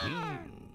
Hmm.